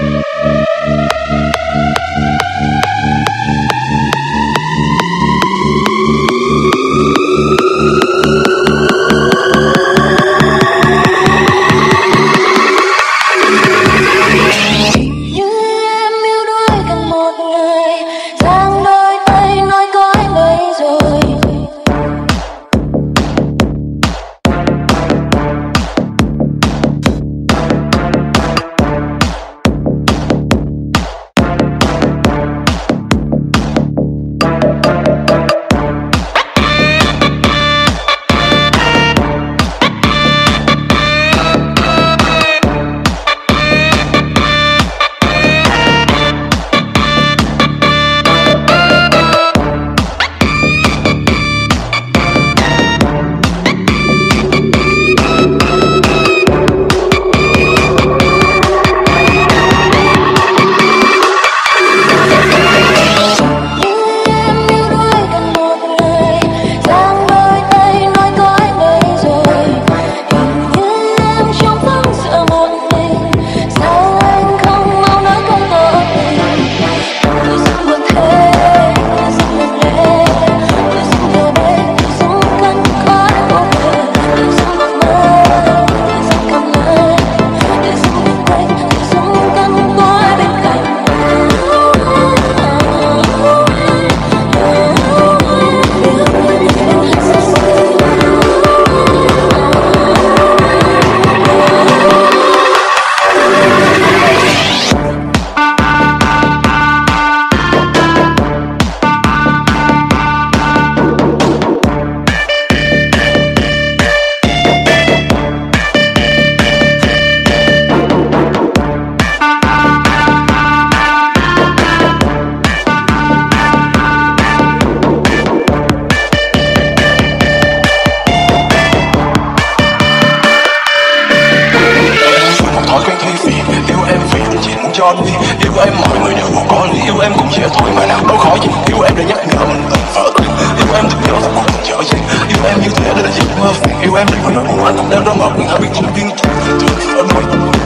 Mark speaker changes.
Speaker 1: Música con. Yêu em mọi người đều một con. Yêu em cũng dễ thôi mà nào đâu khó gì. Yêu em để nhắc nhở mình từng vỡ tình yêu em thật điều thật một từng trở dành yêu em như thế đây là giấc mơ yêu em đừng có nỗi buồn anh không đeo đôi mắt mình đã bị không tin tưởng